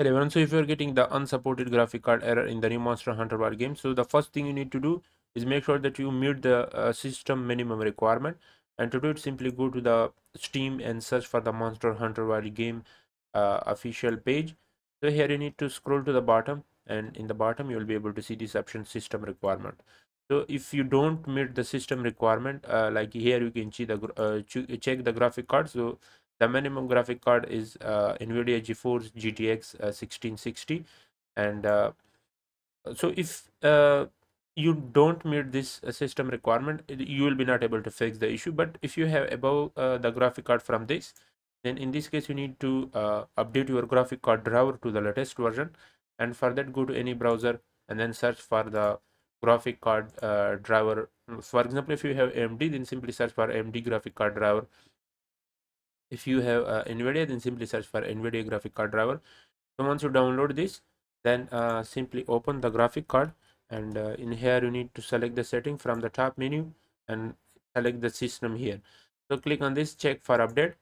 Hello everyone, so if you're getting the unsupported graphic card error in the new Monster Hunter Wilds game, so the first thing you need to do is make sure that you meet the uh, system minimum requirement. And to do it, simply go to the Steam and search for the Monster Hunter Wilds game uh, official page. So here you need to scroll to the bottom and in the bottom you'll be able to see this option system requirement. So if you don't meet the system requirement, uh, like here you can see the uh, check the graphic card. So the minimum graphic card is uh, nvidia geforce gtx uh, 1660 and uh, so if uh, you don't meet this uh, system requirement you will be not able to fix the issue. But if you have above uh, the graphic card from this then in this case you need to update your graphic card driver to the latest version. And for that go to any browser and then search for the graphic card driver. For example if you have amd then simply search for amd graphic card driver if you have uh, nvidia then simply search for nvidia graphic card driver. So once you download this then uh, simply open the graphic card and uh, in here you need to select the setting from the top menu and select the system here. So click on this check for update.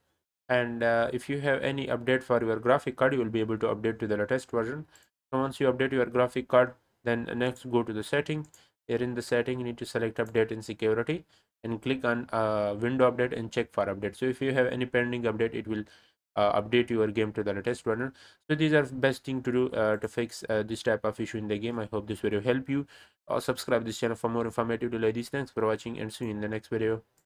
And uh, if you have any update for your graphic card you will be able to update to the latest version. So once you update your graphic card then next go to the setting here in the setting you need to select update in security and click on uh, window update and check for update so if you have any pending update it will uh, update your game to the latest version so these are best thing to do uh, to fix uh, this type of issue in the game. I hope this video help you. Uh, subscribe this channel for more informative this. Thanks for watching and see you in the next video